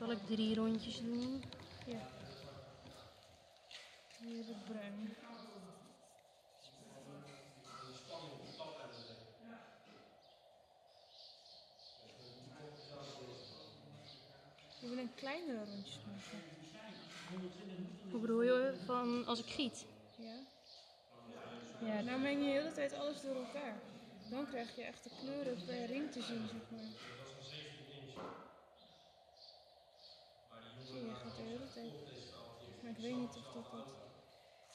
Zal ik drie rondjes doen? Ja. Hier het bruin. Je wil een kleinere rondjes maken. Hoe bedoel je? Van als ik giet? Ja? Ja, Nou meng je de hele tijd alles door elkaar. Dan krijg je echt de kleuren per ring te zien, zeg maar. Ik weet niet of dat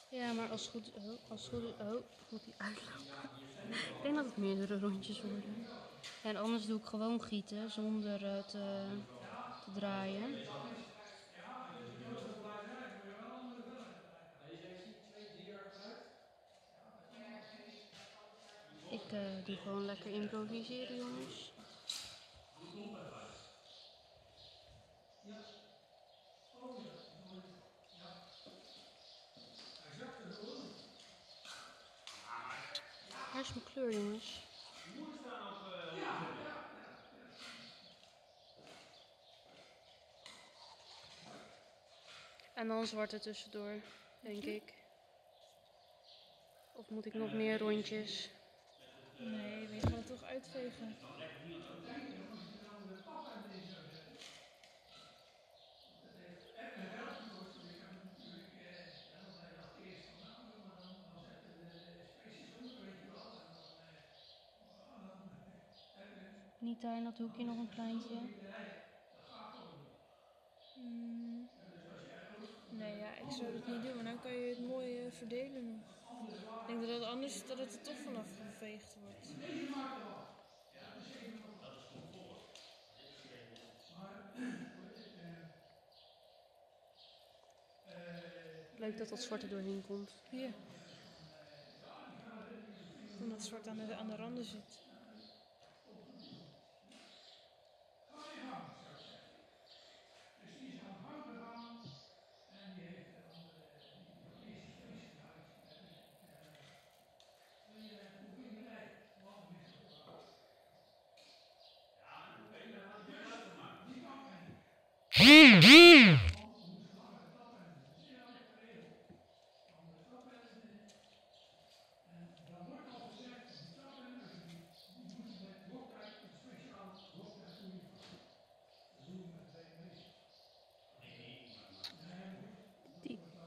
ja maar als goed, als goed oh, moet die uitlopen. ik denk dat het meerdere rondjes worden. En anders doe ik gewoon gieten zonder eh, te, te draaien. Ik eh, doe gewoon lekker improviseren, jongens. Is mijn kleur, jongens? En dan zwarte tussendoor, denk ik. Of moet ik nog meer rondjes? Nee, we gaan het toch uitvegen. Niet daar in dat hoekje nog een kleintje. Mm. Nee, ja, ik zou dat niet doen, maar dan kan je het mooi eh, verdelen. Ik denk dat het anders dat het er toch vanaf geveegd wordt. Leuk dat dat zwarte doorheen komt. Ja. Omdat het zwart aan de, aan de randen zit.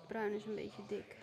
Bruin is een beetje dik.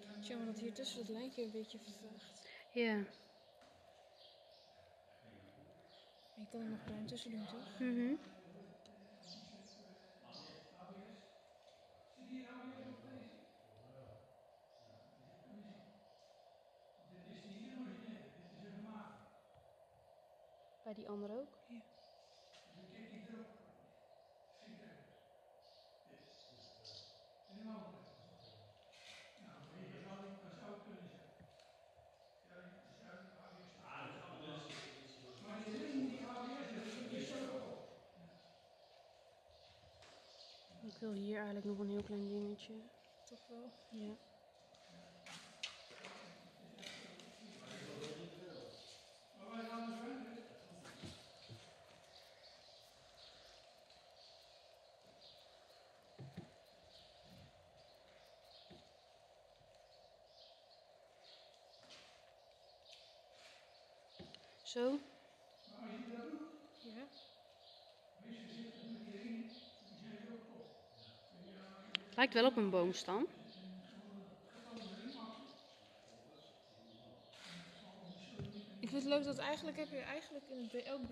Het is jammer dat hier tussen dat lijntje een beetje vervaagt. Ja. Je kan er nog bruin tussen doen, toch? Mhm. Bij die andere ook? Ja. Ik wil hier eigenlijk nog een heel klein dingetje. Toch wel. Ja. Zo. Ja. Lijkt wel op een boomstam. Ik vind het leuk dat eigenlijk heb je eigenlijk in het elk